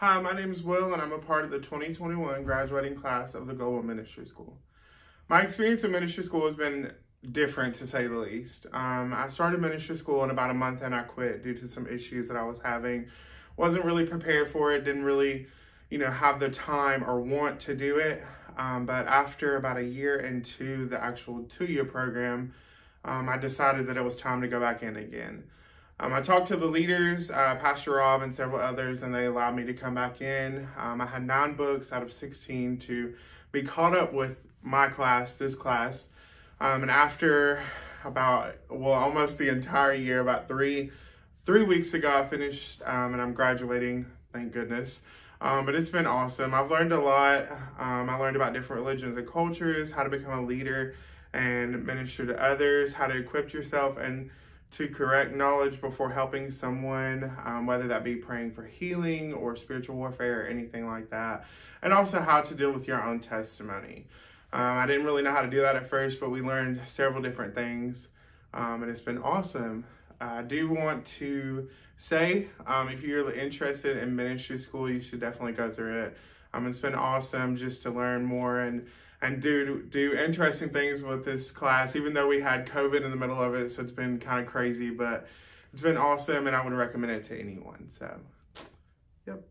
Hi, my name is Will, and I'm a part of the 2021 graduating class of the Global Ministry School. My experience in ministry school has been different to say the least. Um, I started ministry school in about a month and I quit due to some issues that I was having. Wasn't really prepared for it, didn't really, you know, have the time or want to do it. Um, but after about a year into the actual two year program, um, I decided that it was time to go back in again. Um, I talked to the leaders, uh, Pastor Rob and several others, and they allowed me to come back in. Um, I had nine books out of 16 to be caught up with my class, this class. Um, and after about, well, almost the entire year, about three, three weeks ago, I finished um, and I'm graduating, thank goodness. Um, but it's been awesome. I've learned a lot. Um, I learned about different religions and cultures, how to become a leader and minister to others, how to equip yourself, and to correct knowledge before helping someone, um, whether that be praying for healing or spiritual warfare or anything like that, and also how to deal with your own testimony. Um, I didn't really know how to do that at first, but we learned several different things, um, and it's been awesome. I do want to say um, if you're interested in ministry school, you should definitely go through it. Um, it's been awesome just to learn more and and do do interesting things with this class. Even though we had COVID in the middle of it, so it's been kind of crazy, but it's been awesome, and I would recommend it to anyone. So, yep.